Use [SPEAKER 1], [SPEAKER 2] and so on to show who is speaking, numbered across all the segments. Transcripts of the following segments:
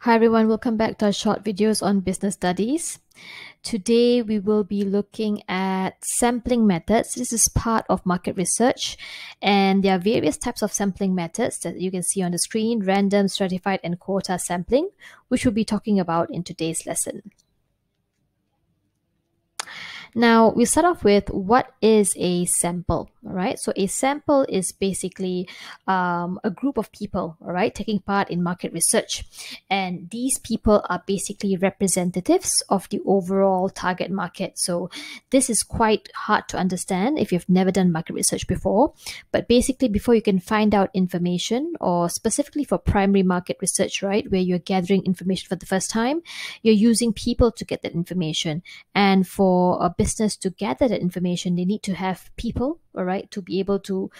[SPEAKER 1] Hi everyone, welcome back to our short videos on business studies. Today we will be looking at sampling methods. This is part of market research and there are various types of sampling methods that you can see on the screen, random, stratified and quota sampling, which we'll be talking about in today's lesson. Now we start off with what is a sample, right? So a sample is basically um, a group of people, right, taking part in market research. And these people are basically representatives of the overall target market. So this is quite hard to understand if you've never done market research before. But basically, before you can find out information, or specifically for primary market research, right, where you're gathering information for the first time, you're using people to get that information. And for a business to gather that information, they need to have people, all right, to be able to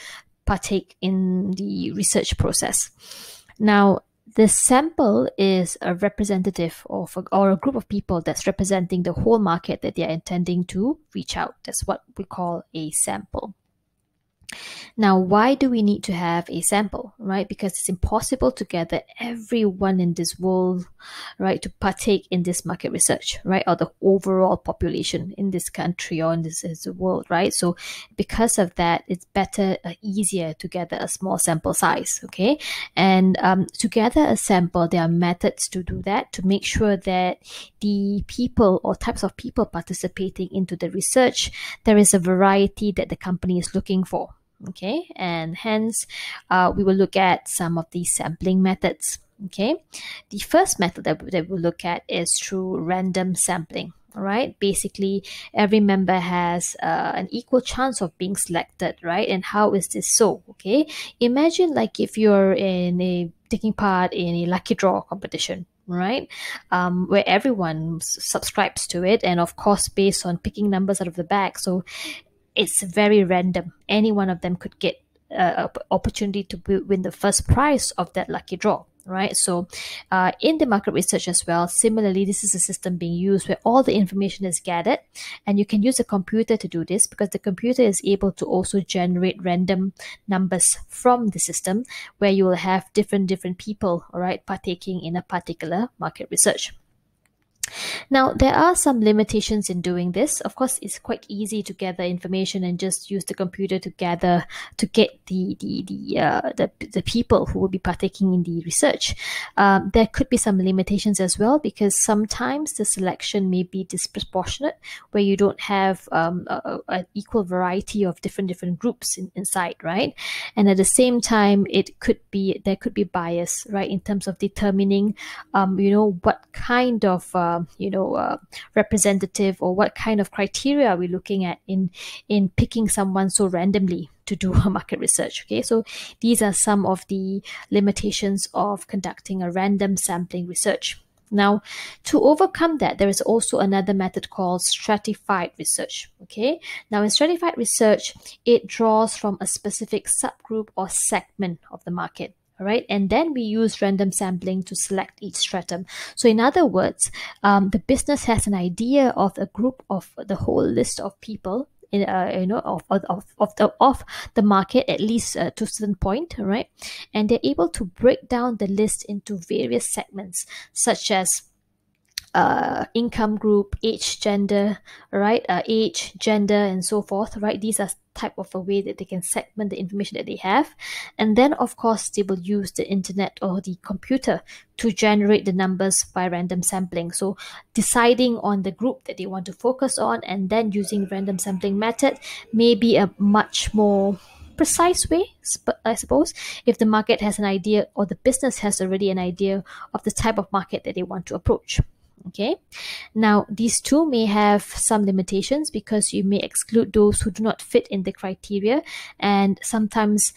[SPEAKER 1] partake in the research process. Now, the sample is a representative of a, or a group of people that's representing the whole market that they're intending to reach out. That's what we call a sample. Now, why do we need to have a sample, right? Because it's impossible to gather everyone in this world, right, to partake in this market research, right, or the overall population in this country or in this, this world, right? So, because of that, it's better, uh, easier to gather a small sample size, okay? And um, to gather a sample, there are methods to do that to make sure that the people or types of people participating into the research, there is a variety that the company is looking for okay and hence uh, we will look at some of these sampling methods. Okay the first method that, that we'll look at is through random sampling right basically every member has uh, an equal chance of being selected right? And how is this so? Okay imagine like if you're in a taking part in a lucky draw competition right um, where everyone subscribes to it and of course based on picking numbers out of the bag. So it's very random. Any one of them could get uh, opportunity to win the first prize of that lucky draw right so uh, in the market research as well similarly this is a system being used where all the information is gathered and you can use a computer to do this because the computer is able to also generate random numbers from the system where you will have different different people all right partaking in a particular market research now, there are some limitations in doing this. Of course, it's quite easy to gather information and just use the computer to gather to get the the the uh, the, the people who will be partaking in the research. Um, there could be some limitations as well because sometimes the selection may be disproportionate, where you don't have um, an equal variety of different different groups in, inside, right? And at the same time, it could be there could be bias, right, in terms of determining, um, you know, what kind of uh, you know uh, representative or what kind of criteria are we looking at in in picking someone so randomly to do a market research okay so these are some of the limitations of conducting a random sampling research now, to overcome that, there is also another method called stratified research. Okay. Now, in stratified research, it draws from a specific subgroup or segment of the market all right and then we use random sampling to select each stratum. So in other words um, the business has an idea of a group of the whole list of people in uh, you know of, of, of the of the market at least uh, to a certain point right and they're able to break down the list into various segments such as uh, income group, age, gender, right? Uh, age, gender, and so forth, right? These are type of a way that they can segment the information that they have. And then, of course, they will use the internet or the computer to generate the numbers by random sampling. So deciding on the group that they want to focus on and then using random sampling method may be a much more precise way, I suppose, if the market has an idea or the business has already an idea of the type of market that they want to approach okay? Now these two may have some limitations because you may exclude those who do not fit in the criteria and sometimes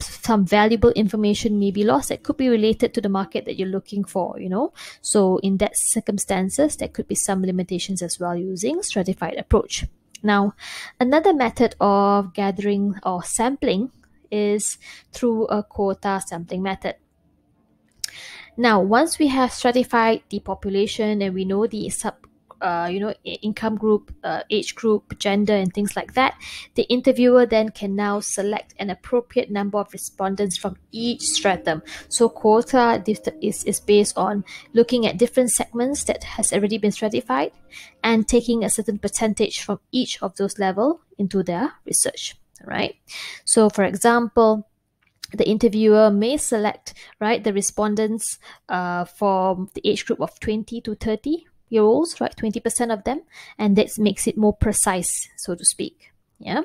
[SPEAKER 1] some valuable information may be lost that could be related to the market that you're looking for you know? So in that circumstances there could be some limitations as well using stratified approach. Now another method of gathering or sampling is through a quota sampling method now, once we have stratified the population and we know the sub uh, you know income group uh, age group gender and things like that the interviewer then can now select an appropriate number of respondents from each stratum. So quota is, is based on looking at different segments that has already been stratified and taking a certain percentage from each of those level into their research right? So for example the interviewer may select right the respondents uh, for the age group of 20 to 30 year olds right 20% of them and that makes it more precise so to speak. Yeah.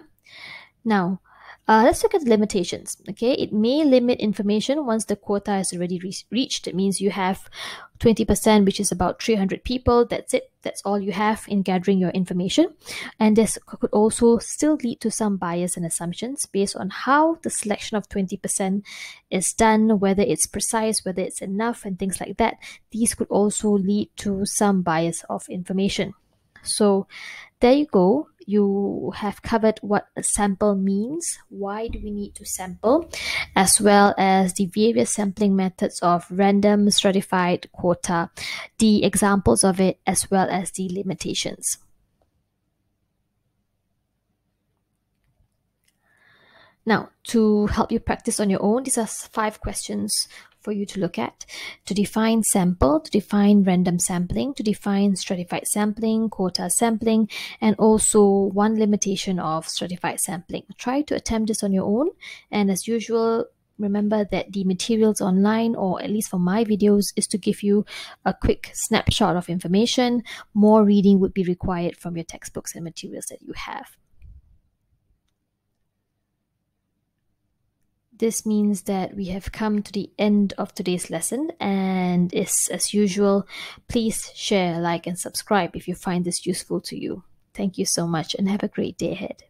[SPEAKER 1] Now uh, let's look at the limitations. Okay, it may limit information once the quota is already re reached. It means you have 20%, which is about 300 people. That's it. That's all you have in gathering your information. And this could also still lead to some bias and assumptions based on how the selection of 20% is done, whether it's precise, whether it's enough, and things like that. These could also lead to some bias of information. So there you go. You have covered what a sample means, why do we need to sample, as well as the various sampling methods of random, stratified, quota, the examples of it, as well as the limitations. Now, to help you practice on your own, these are five questions for you to look at to define sample, to define random sampling, to define stratified sampling, quota sampling, and also one limitation of stratified sampling. Try to attempt this on your own. And as usual, remember that the materials online or at least for my videos is to give you a quick snapshot of information more reading would be required from your textbooks and materials that you have This means that we have come to the end of today's lesson and is as usual, please share, like and subscribe if you find this useful to you. Thank you so much and have a great day ahead.